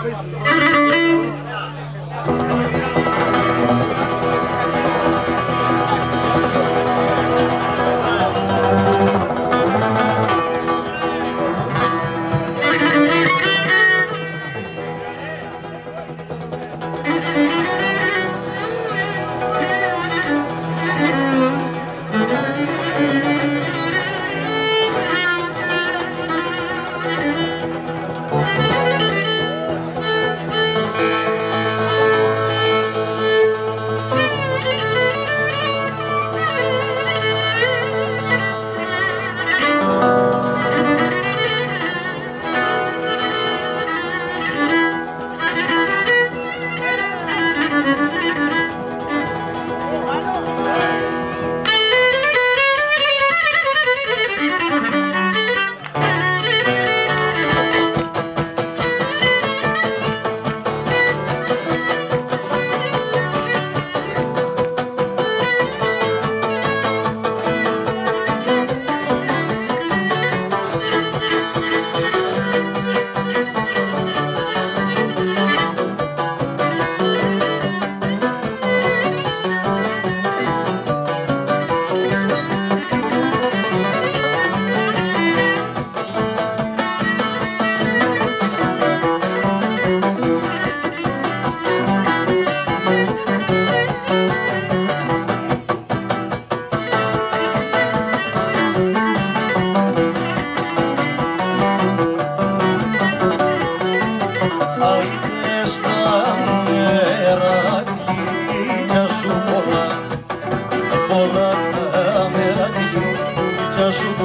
Christmas.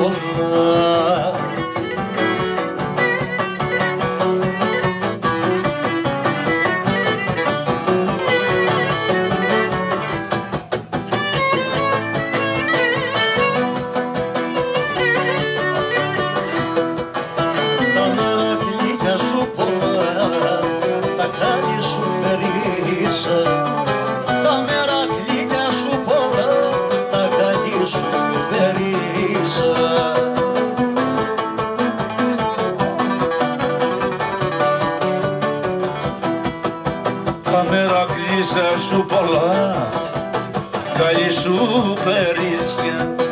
olmaz Ζήσα σου πολλά, καλή σου περίσκια.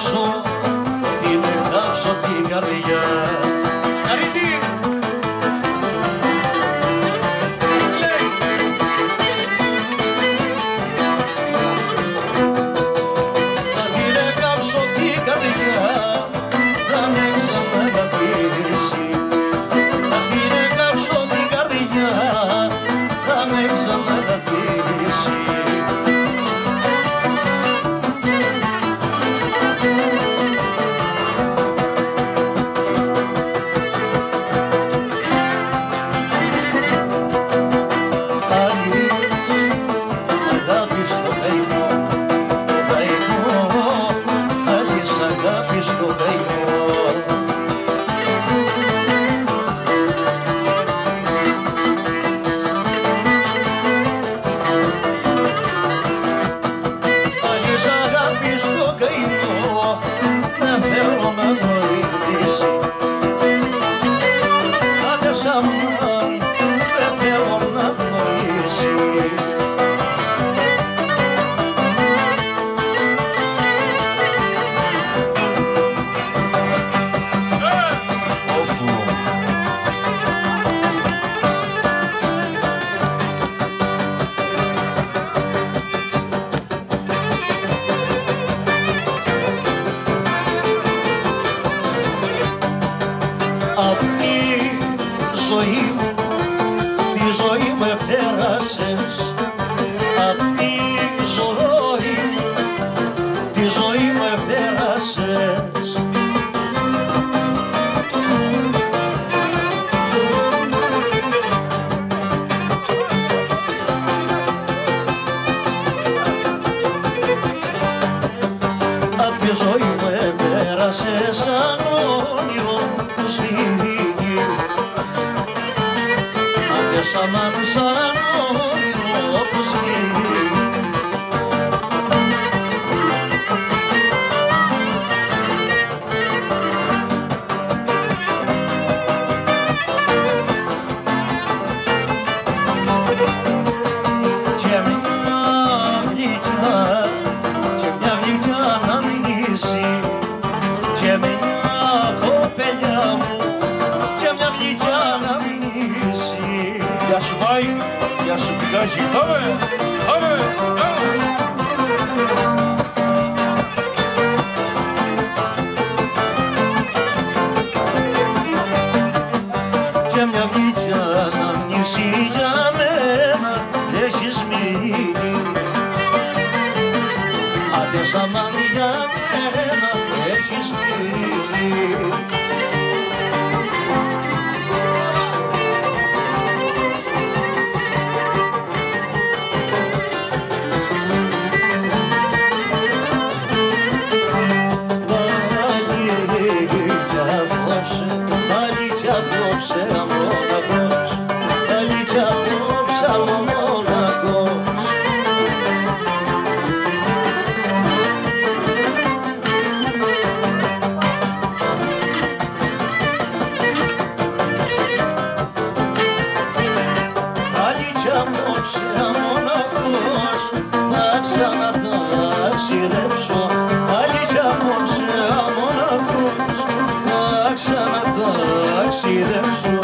说 η ζωή μου πέρασε σαν όνειρο που στη δίκη. Αντέσαμαν σαν εσύ και μια κοπελιά μου και μια γλυκιά να μνήσει. Γεια σου Μάη, γεια σου πηγάζει, πάμε! see them.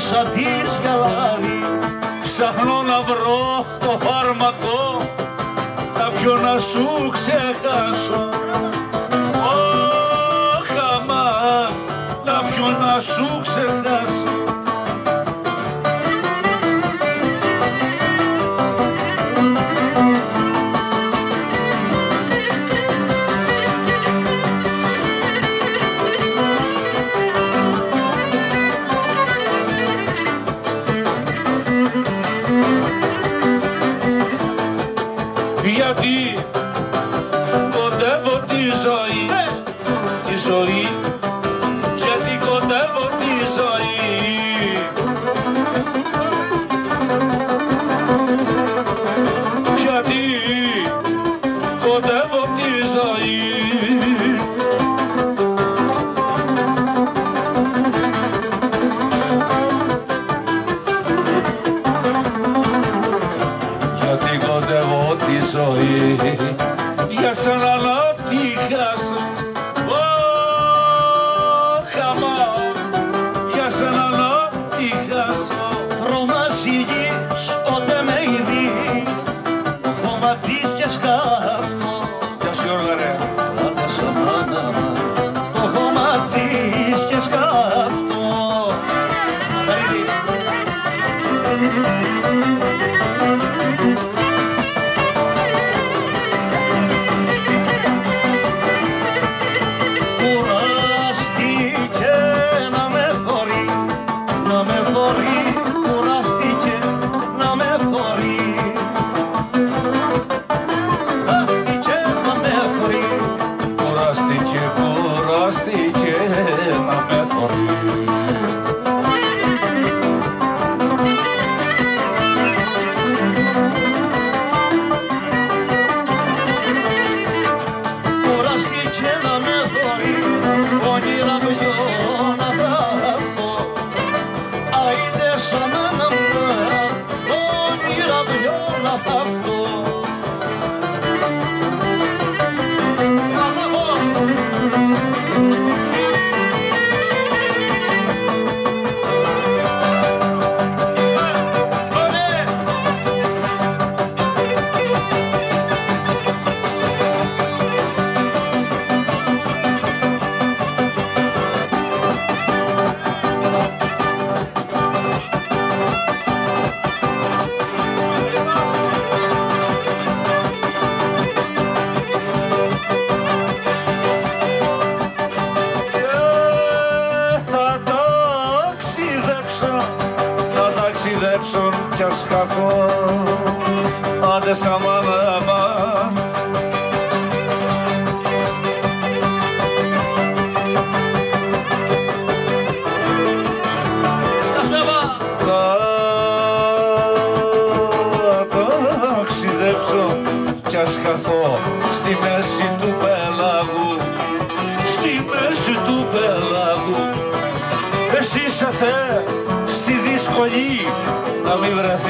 της Αθήνης ψαχνώ να βρω το φάρμακο κάποιο να σου ξεχάσω. Ω, χαμά, κάποιον να σου ξεχάσω. εξηγείς, ούτε με ειδείς, ο κομματής και into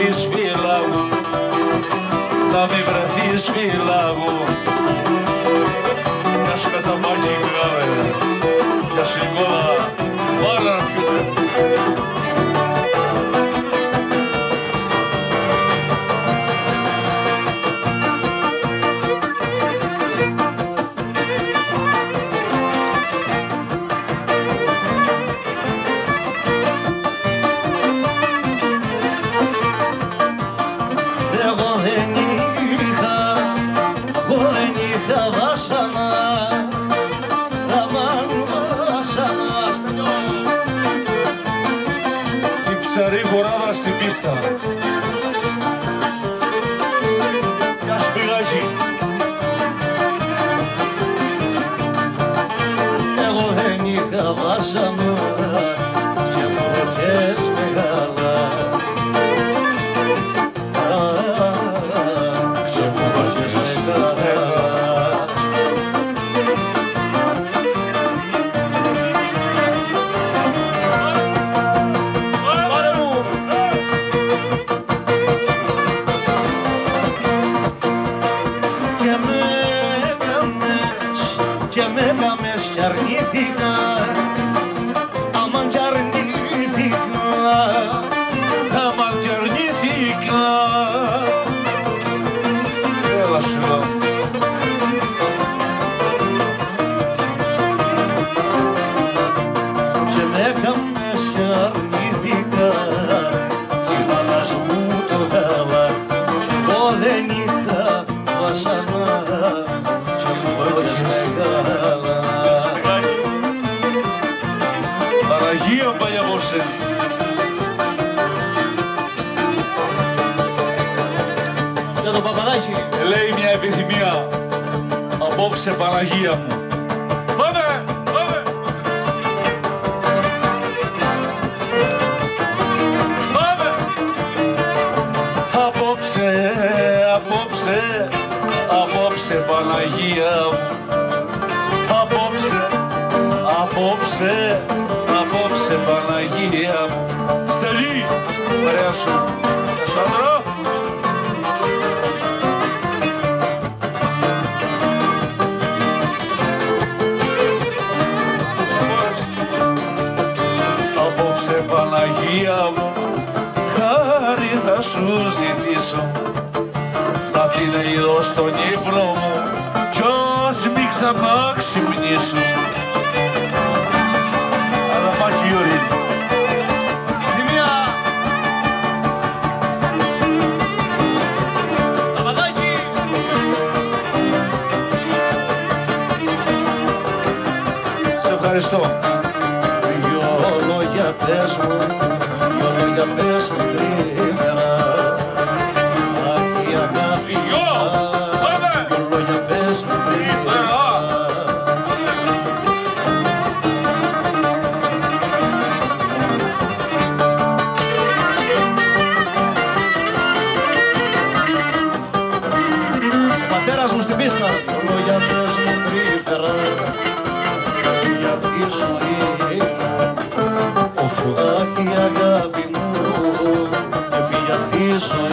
βρεθείς φύλαγου, να μην βρεθείς φύλαγου απόψε Παναγία μου. Πάμε, πάμε. Πάμε. Απόψε, απόψε, απόψε Παναγία μου. Απόψε, απόψε, απόψε Παναγία μου. Στελή, ωραία σου. Σαντρό. Απόψε Παναγία μου χάρη θα σου ζητήσω να την είδω στον ύπνο μου κι ως μη ξανά ξυπνήσω. Αλλά μάχη Γιώρη. Δημία! Παπαδάκη! Σε ευχαριστώ. Πατέρας μου στην πίστα. Δυο λόγια πες μου τρίμερα. Για τη ζωή Αχ, η αγάπη μου. Και φύγει απ' τη ζωή